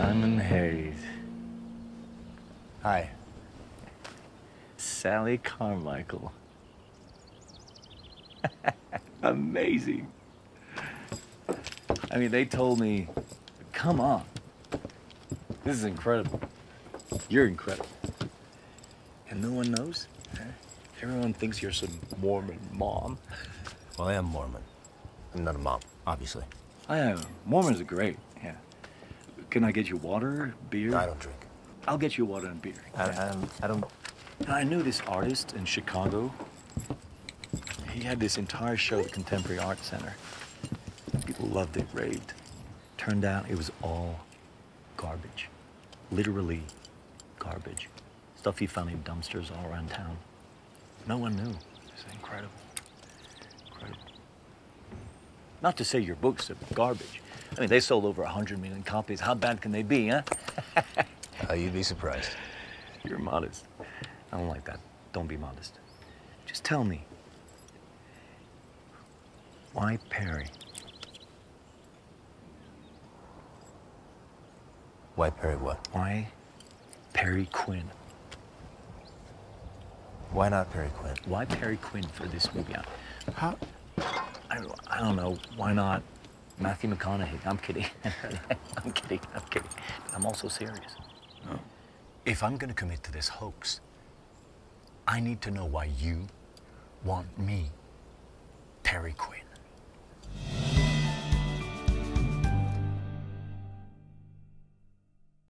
Simon Hayes. Hi. Sally Carmichael. Amazing. I mean, they told me, come on. This is incredible. You're incredible. And no one knows? huh? Everyone thinks you're some Mormon mom. Well, I am Mormon. I'm not a mom, obviously. I am. Mormons are great. Can I get you water, beer? I don't drink. I'll get you water and beer. I, I, I don't. I knew this artist in Chicago. He had this entire show at the Contemporary Art Center. People loved it, raved. Turned out it was all garbage. Literally garbage. Stuff he found in dumpsters all around town. No one knew. It's incredible. Incredible. Not to say your books are garbage. I mean, they sold over 100 million copies. How bad can they be, huh? Uh, you'd be surprised. You're modest. I don't like that. Don't be modest. Just tell me. Why Perry? Why Perry what? Why Perry Quinn? Why not Perry Quinn? Why Perry Quinn for this movie? I, How? I, don't- I don't know. Why not Matthew McConaughey? I'm kidding. I'm kidding. I'm kidding. I'm also serious. Oh. If I'm going to commit to this hoax, I need to know why you want me, Perry Quinn.